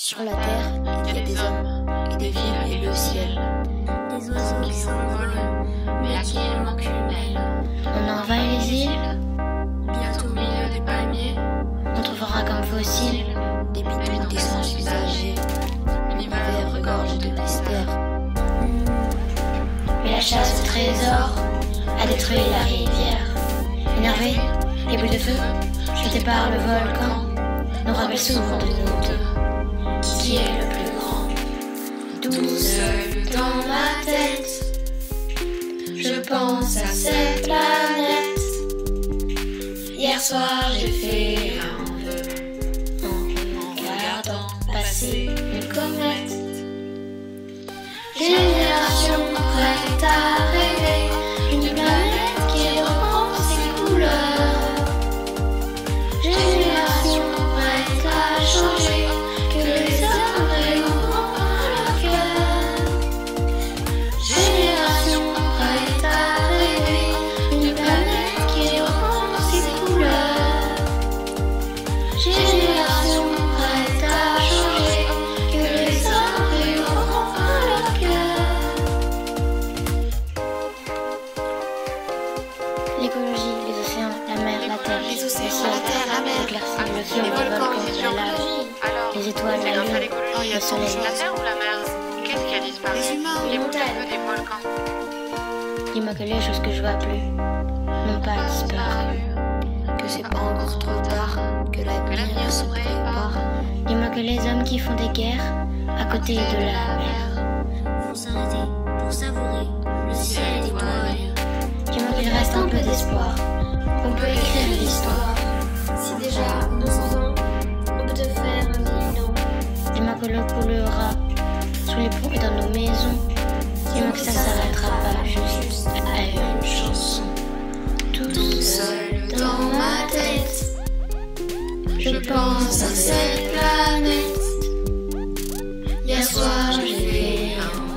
Sur la terre, il y a des hommes, et des villes et le ciel. Des oiseaux qui s'envolent, mais à qui il manque une aile. On envahit les îles, Bientôt au milieu des palmiers, on trouvera comme fossiles Des bidons d'essence usagés, l'univers regorge de mystères. Mais la chasse au trésor a détruit la rivière. Énervé, les boules de feu, jetées par le volcan, nous rappellent souvent de nous deux. Qui est le plus grand tout seul dans ma tête. Je pense à cette planète. Hier soir, j'ai fait un vœu en regardant passer une comète. Génération prête à rêver Génération prête à changer que les hommes leur cœur. L'écologie, les océans, la mer, la terre, Les océans, la terre, la mer, le les feu, le volcan, les la lave, Alors, les étoiles, la lune, le soleil. La terre ou la mer Qu'est-ce qui a disparu? Les humains, Les les montagnes. volcans. Dis-moi que les choses que je vois plus n'ont pas disparu. Que c'est pas encore trop tard, que l'avenir se prépare. Dis-moi que les hommes qui font des guerres à côté de la mer. Faut s'arrêter pour savourer le ciel étoilé. Dis-moi qu'il reste un peu d'espoir. Je pense à cette planète. Hier soir, j'ai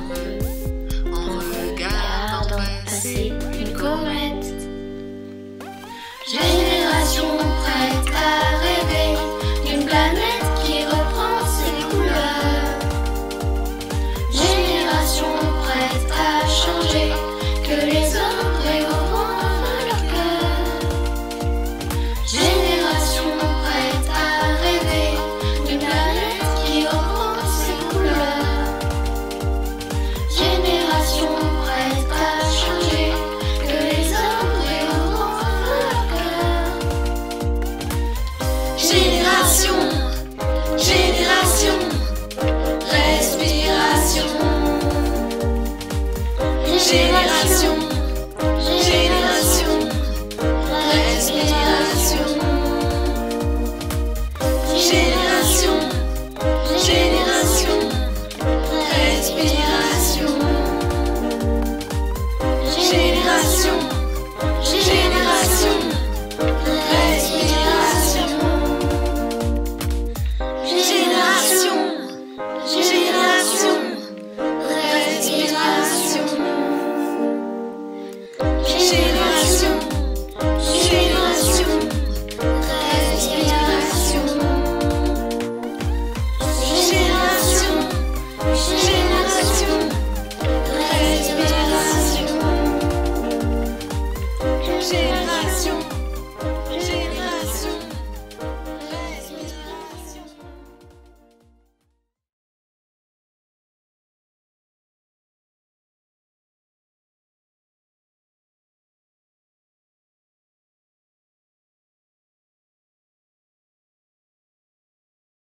vœu en regardant passer une comète. Génération prête à rêver d'une planète qui reprend ses couleurs. Génération prête à changer,